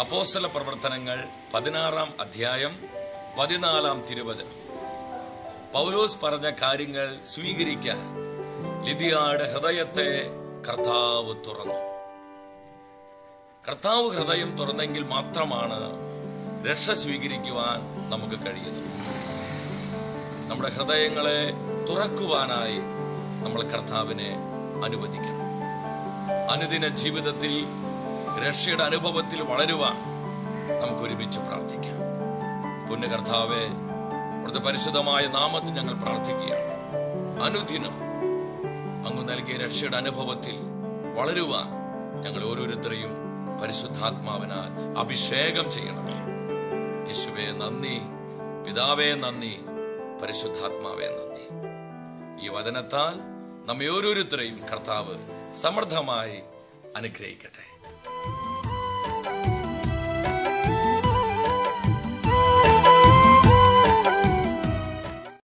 അപ്പോസ്തല പ്രവർത്തനങ്ങൾ പതിനാറാം അധ്യായം പതിനാലാം തിരുവചനം. പൗലോസ് പറഞ്ഞ കാര്യങ്ങൾ സ്വീകരിക്കാൻ ലിതിയാടെ ഹൃദയത്തെ കർത്താവ് തുറന്നു. കർത്താവ് ഹൃദയം തുറന്നെങ്കിൽ മാത്രമാണ് രക്ഷ സ്വീകരിക്കുവാൻ നമുക്ക് കഴിയുന്നത്. നമ്മുടെ ഹൃദയങ്ങളെ തുറക്കുവാനായി നമ്മൾ കർത്താവിനെ അനുവദിക്കണം. അനുദിന ജീവിതത്തിൽ രക്ഷയുടെ അനുഭവത്തിൽ വളരുവാൻ നമുക്ക് ഒരുമിച്ച് പ്രാർത്ഥിക്കാം. പുണ്യ കർത്താവെ അവിടുത്തെ പരിശുദ്ധമായ നാമത്തിൽ ഞങ്ങൾ പ്രാർത്ഥിക്കുകയാണ്. അനുദിനം അങ്ങ് നൽകിയ രക്ഷയുടെ അനുഭവത്തിൽ വളരുവാൻ ഞങ്ങൾ ഓരോരുത്തരെയും പരിശുദ്ധാത്മാവിനാൽ അഭിഷേകം ചെയ്യണമേ. യേശുവേ നന്ദി. പിതാവേ നന്ദി. പരിശുദ്ധാത്മാവേ നന്ദി. ഈ വചനത്താൽ നമ്മെ ഓരോരുത്തരെയും കർത്താവ് സമൃദ്ധമായി അനുഗ്രഹിക്കട്ടെ.